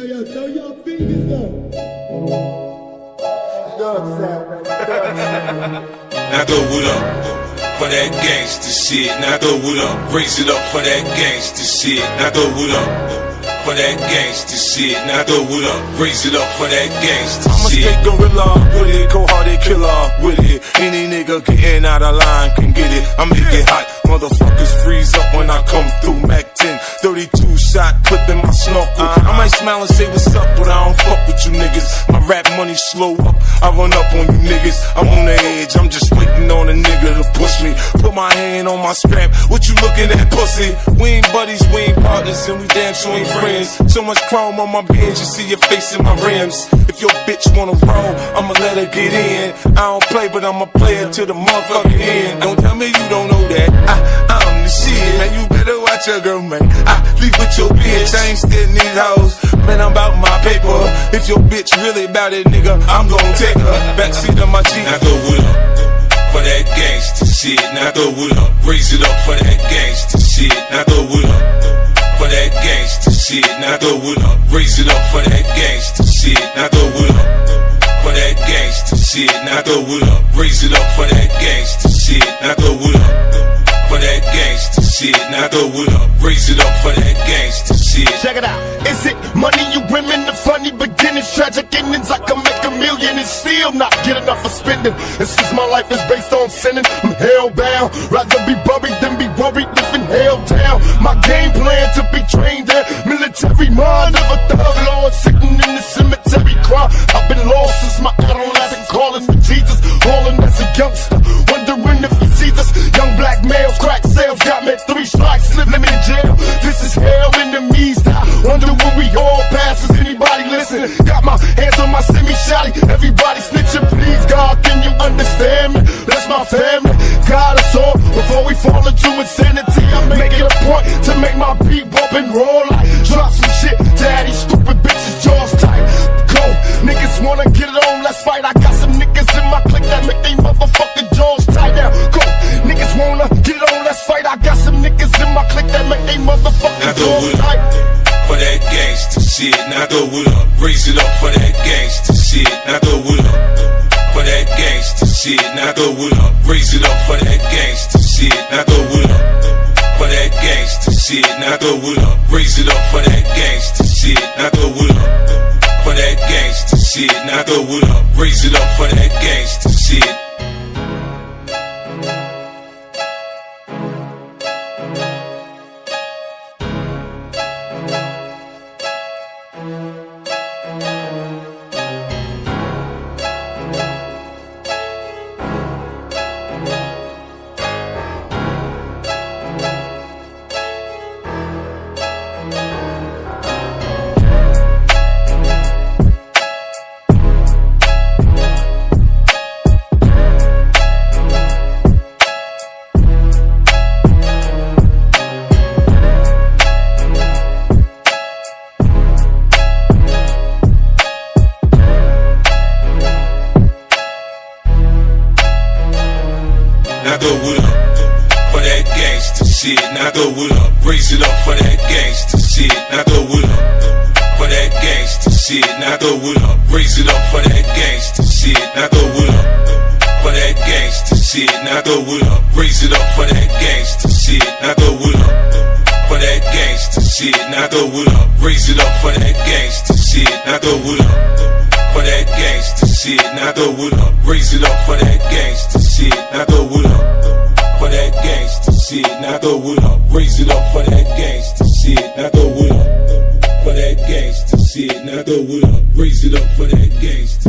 yo, yo, throw your fingers up. Now throw it up for that gangster shit. Now throw it up, raise it up for that gangster shit. Now throw it up for that gangster shit. Now throw it up, raise it up for that gangster I'm a shit. straight gorilla with it, cold hearted killer with it. Any nigga getting out of line can get it. I make it hot, motherfuckers freeze up when I come shot clip in my snorkel. I might smile and say what's up, but I don't fuck with you niggas. My rap money slow up, I run up on you niggas. I'm on the edge, I'm just waiting on a nigga to push me. Put my hand on my strap, what you looking at, pussy? We ain't buddies, we ain't partners, and we damn sure ain't friends. So much chrome on my bench, you see your face in my rims. If your bitch wanna roll, I'ma let her get in. I don't play, but I'm a player to the motherfucking end. Don't tell me you don't know that. I, I'm the shit, man. You better watch your girl, man. With your bitch. I ain't stealing these hoes. Man, I'm about my paper. If your bitch really about it, nigga, I'm gon' take her. Backseat of my Jeep. Now throw it up for that gangster shit. Now throw it up, raise it up for that gangster shit. Now throw it up for that gangster shit. Now throw it up, raise it up for that gangster shit. Now throw it up for that gangster shit. Now throw it up, raise it up for that gangster shit. Now throw it up, raise it up for that gangster shit. Check it out. Is it money you women, the funny beginnings, tragic endings? I can make a million and still not get enough for spending. And since my life is based on sinning, I'm hellbound. Rather be buried than be worried, living hell down. My game plan to be trained in military mind of a thug lord sitting in the cemetery crying. I've been lost since my adolescent, calling for Jesus, hauling as a youngster, wondering if he sees us. Young black males, crack jail. This is hell, enemies die. Wonder when we all pass. Is anybody listen? Got my hands on my semi shotty. Everybody shit. Now throw it up, raise it up for that gangster shit. Now throw it up for that gangster shit. Now throw it up, raise it up for that gangster shit. Now throw it up for that gangster shit. Now throw it up, raise it up for that gangster shit. Now throw it up for that gangster shit. Now throw it up, raise it up for that gangster shit. Now throw it up for that gangster shit. Now throw it up, raise it up for that gangster shit. Now throw it up for that gangster shit. Now throw it up, raise it up for that gangster shit. Now throw it up for that gangster shit. Now throw it up, raise it up for that gangster shit. Now throw it up for that gangster shit. Now throw it up, raise it up for that gangster throw it up, raise it up for that gangsta shit. Now throw it up for that gangsta shit. Now throw it up, raise it up for that gangster.